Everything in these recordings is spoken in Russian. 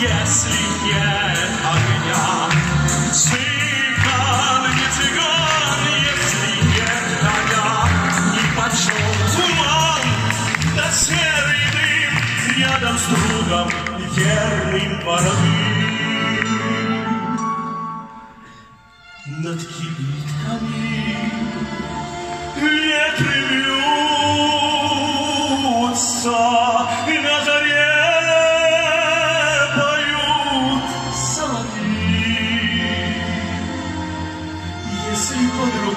если нет огня. Цыган, не если нет огня. Ни почем туман, да серый дым рядом с другом верным бородым. Над кибитками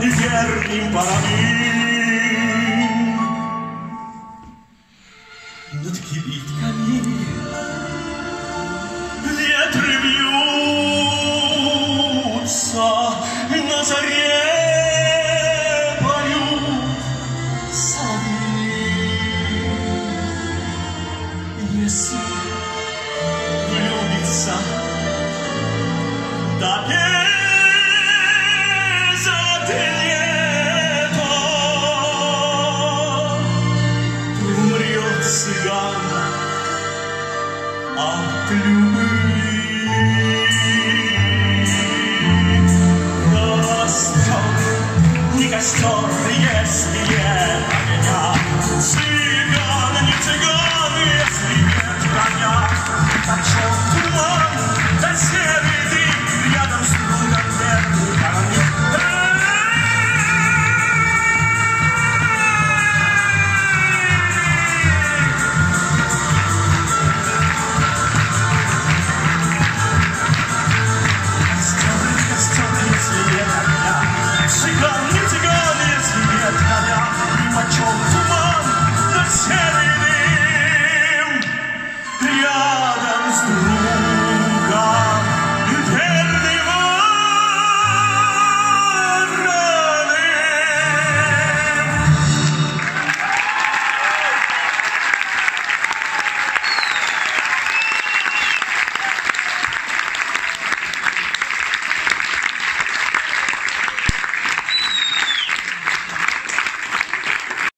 И y Jerry para mí. Над кибитками ветры бьются на заре. yes, Lord, yes, yes.